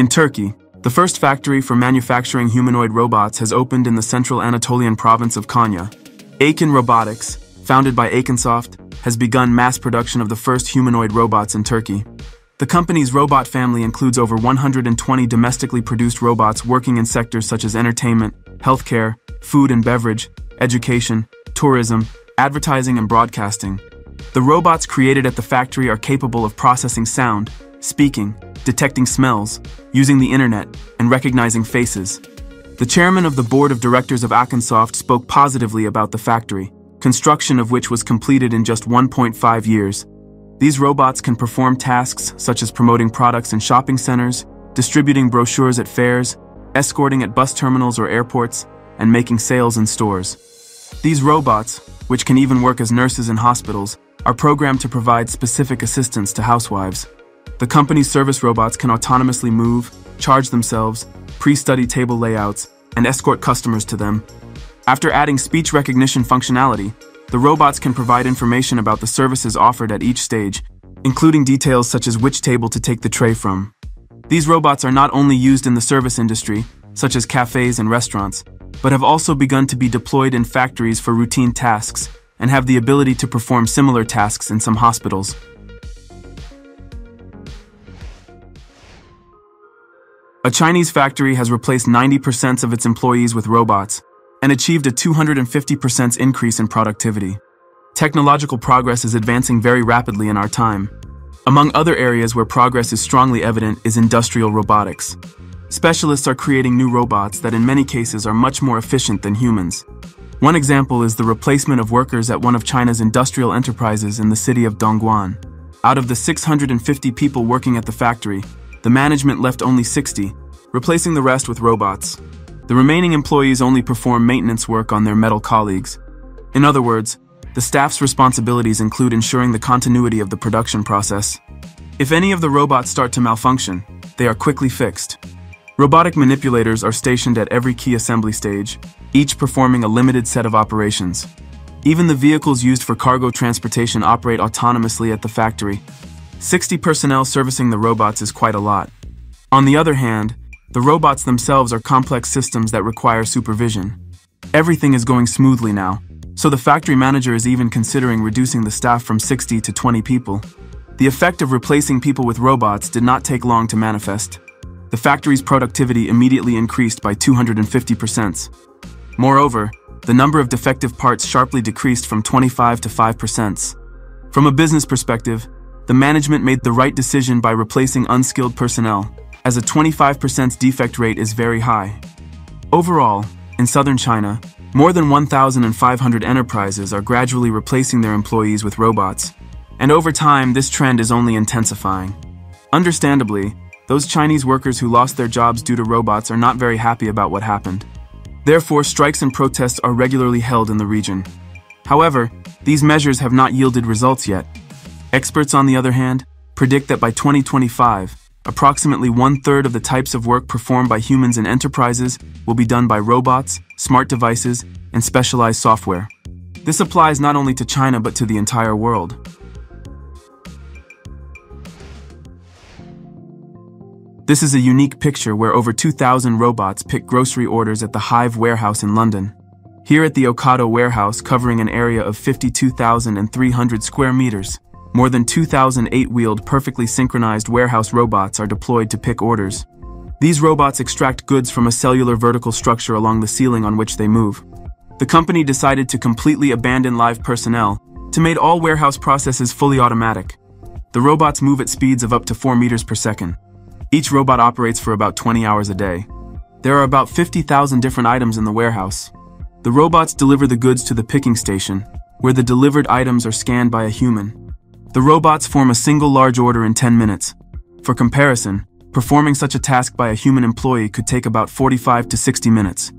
In Turkey, the first factory for manufacturing humanoid robots has opened in the central Anatolian province of Konya. Akin Robotics, founded by Akinsoft, has begun mass production of the first humanoid robots in Turkey. The company's robot family includes over 120 domestically produced robots working in sectors such as entertainment, healthcare, food and beverage, education, tourism, advertising, and broadcasting. The robots created at the factory are capable of processing sound, speaking, detecting smells, using the internet, and recognizing faces. The chairman of the board of directors of Akinsoft spoke positively about the factory, construction of which was completed in just 1.5 years. These robots can perform tasks such as promoting products in shopping centers, distributing brochures at fairs, escorting at bus terminals or airports, and making sales in stores. These robots, which can even work as nurses in hospitals, are programmed to provide specific assistance to housewives. The company's service robots can autonomously move, charge themselves, pre-study table layouts, and escort customers to them. After adding speech recognition functionality, the robots can provide information about the services offered at each stage, including details such as which table to take the tray from. These robots are not only used in the service industry, such as cafes and restaurants, but have also begun to be deployed in factories for routine tasks and have the ability to perform similar tasks in some hospitals. A Chinese factory has replaced 90% of its employees with robots and achieved a 250% increase in productivity. Technological progress is advancing very rapidly in our time. Among other areas where progress is strongly evident is industrial robotics. Specialists are creating new robots that in many cases are much more efficient than humans. One example is the replacement of workers at one of China's industrial enterprises in the city of Dongguan. Out of the 650 people working at the factory, the management left only 60, replacing the rest with robots. The remaining employees only perform maintenance work on their metal colleagues. In other words, the staff's responsibilities include ensuring the continuity of the production process. If any of the robots start to malfunction, they are quickly fixed. Robotic manipulators are stationed at every key assembly stage, each performing a limited set of operations. Even the vehicles used for cargo transportation operate autonomously at the factory. 60 personnel servicing the robots is quite a lot. On the other hand, the robots themselves are complex systems that require supervision. Everything is going smoothly now, so the factory manager is even considering reducing the staff from 60 to 20 people. The effect of replacing people with robots did not take long to manifest the factory's productivity immediately increased by 250%. Moreover, the number of defective parts sharply decreased from 25 to 5%. From a business perspective, the management made the right decision by replacing unskilled personnel, as a 25% defect rate is very high. Overall, in southern China, more than 1,500 enterprises are gradually replacing their employees with robots, and over time this trend is only intensifying. Understandably, those Chinese workers who lost their jobs due to robots are not very happy about what happened. Therefore, strikes and protests are regularly held in the region. However, these measures have not yielded results yet. Experts, on the other hand, predict that by 2025, approximately one third of the types of work performed by humans in enterprises will be done by robots, smart devices, and specialized software. This applies not only to China but to the entire world. This is a unique picture where over 2,000 robots pick grocery orders at the Hive warehouse in London. Here at the Ocado warehouse, covering an area of 52,300 square meters, more than 2,000 eight-wheeled, perfectly synchronized warehouse robots are deployed to pick orders. These robots extract goods from a cellular vertical structure along the ceiling on which they move. The company decided to completely abandon live personnel to make all warehouse processes fully automatic. The robots move at speeds of up to 4 meters per second. Each robot operates for about 20 hours a day. There are about 50,000 different items in the warehouse. The robots deliver the goods to the picking station, where the delivered items are scanned by a human. The robots form a single large order in 10 minutes. For comparison, performing such a task by a human employee could take about 45 to 60 minutes.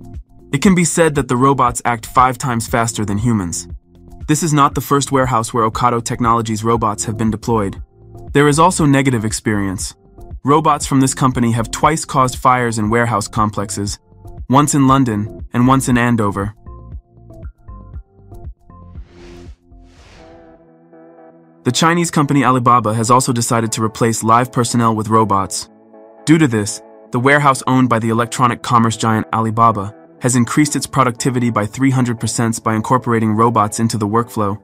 It can be said that the robots act five times faster than humans. This is not the first warehouse where Ocado Technologies robots have been deployed. There is also negative experience. Robots from this company have twice caused fires in warehouse complexes, once in London and once in Andover. The Chinese company Alibaba has also decided to replace live personnel with robots. Due to this, the warehouse owned by the electronic commerce giant Alibaba has increased its productivity by 300% by incorporating robots into the workflow.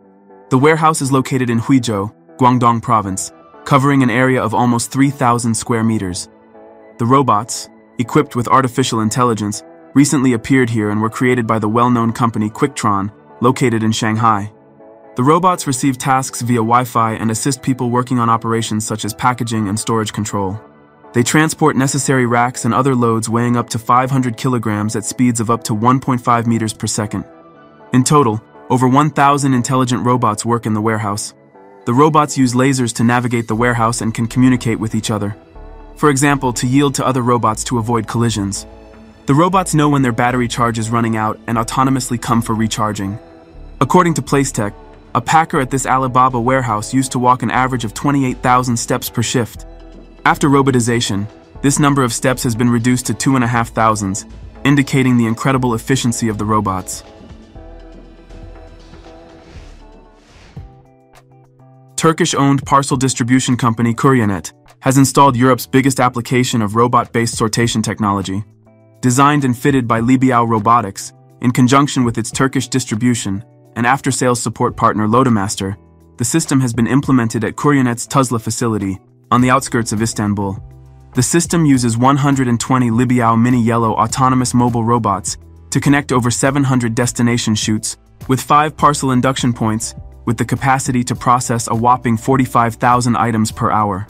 The warehouse is located in Huizhou, Guangdong Province, covering an area of almost 3,000 square meters. The robots, equipped with artificial intelligence, recently appeared here and were created by the well-known company Quicktron, located in Shanghai. The robots receive tasks via Wi-Fi and assist people working on operations such as packaging and storage control. They transport necessary racks and other loads weighing up to 500 kilograms at speeds of up to 1.5 meters per second. In total, over 1,000 intelligent robots work in the warehouse. The robots use lasers to navigate the warehouse and can communicate with each other. For example, to yield to other robots to avoid collisions. The robots know when their battery charge is running out and autonomously come for recharging. According to Placetech, a packer at this Alibaba warehouse used to walk an average of 28,000 steps per shift. After robotization, this number of steps has been reduced to 2,500, indicating the incredible efficiency of the robots. Turkish-owned parcel distribution company Kuryenet has installed Europe's biggest application of robot-based sortation technology. Designed and fitted by Libiao Robotics, in conjunction with its Turkish distribution, and after-sales support partner Loadmaster, the system has been implemented at Kuryenet's Tuzla facility on the outskirts of Istanbul. The system uses 120 Libiao Mini Yellow autonomous mobile robots to connect over 700 destination chutes with five parcel induction points with the capacity to process a whopping 45,000 items per hour.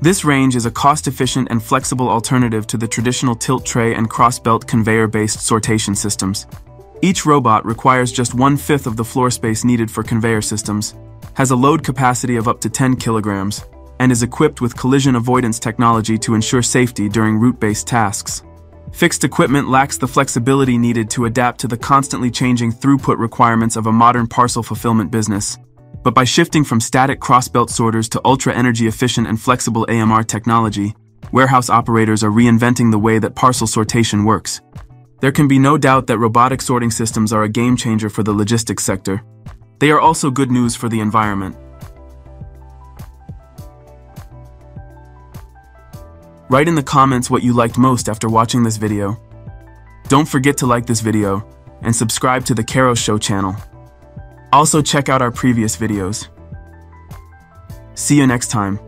This range is a cost-efficient and flexible alternative to the traditional tilt tray and cross-belt conveyor-based sortation systems. Each robot requires just one-fifth of the floor space needed for conveyor systems, has a load capacity of up to 10 kilograms, and is equipped with collision avoidance technology to ensure safety during route-based tasks. Fixed equipment lacks the flexibility needed to adapt to the constantly changing throughput requirements of a modern parcel fulfillment business. But by shifting from static cross-belt sorters to ultra-energy efficient and flexible AMR technology, warehouse operators are reinventing the way that parcel sortation works. There can be no doubt that robotic sorting systems are a game changer for the logistics sector. They are also good news for the environment. Write in the comments what you liked most after watching this video. Don't forget to like this video and subscribe to the Carros Show channel. Also check out our previous videos. See you next time.